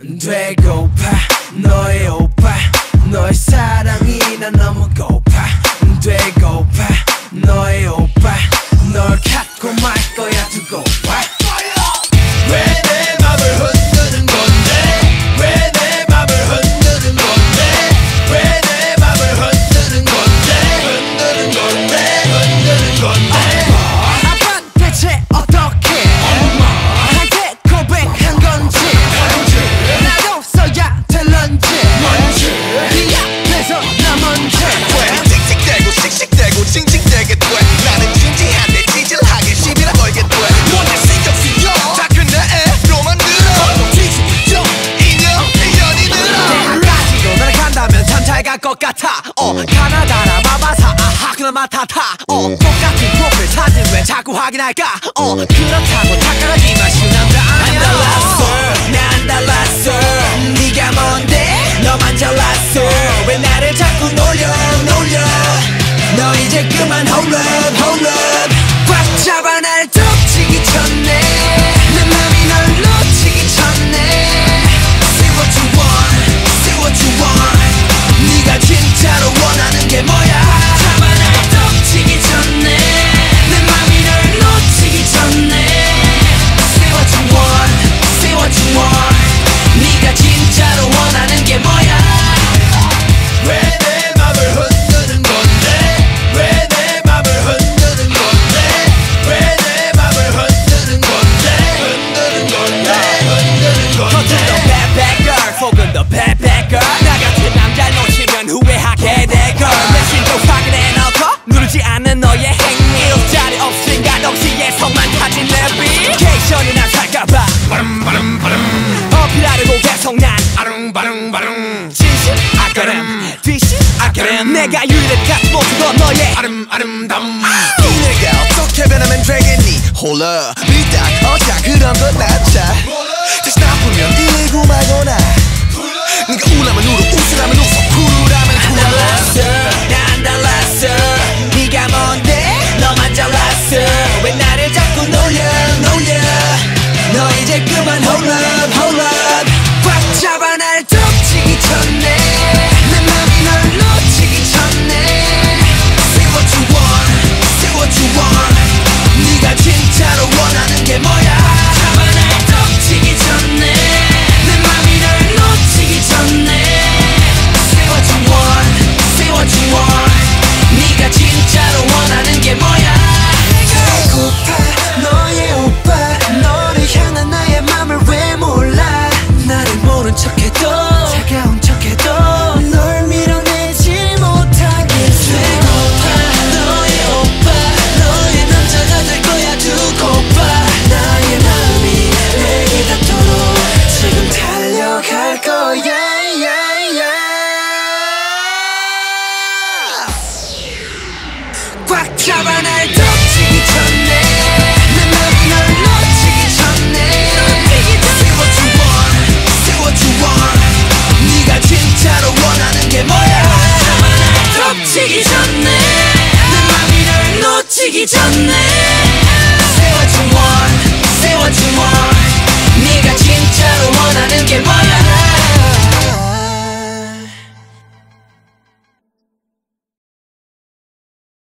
되고파 너의 오빠 너의 사랑이 나 너무 고파. 되고파. 그마타타 어 음. 똑같은 프로필 사진 왜 자꾸 확인할까? 어 음. 그렇다고 착각하지만 신남자 아니야 난 달랐어. 난 달랐어. 니가 뭔데? 너만 잘났어. 왜 나를 자꾸 놀려 놀려? 너 이제 그만 hold up hold up 내가 유일한 갖지 못한 건 너의 아름 아름다움. 이내가 어떻게 변하면 되겠니? 홀라 밀당 어자 그런 건 낫자. 다시 나쁘면 이고 말거나. 네가 우라면 우르 yeah, yeah, yeah. 꽉 잡아 날 덮치기 전에 네. 진짜로 원하는 게 뭐야 잡아 날 덮치기 전에 내 맘이 널 놓치기 전에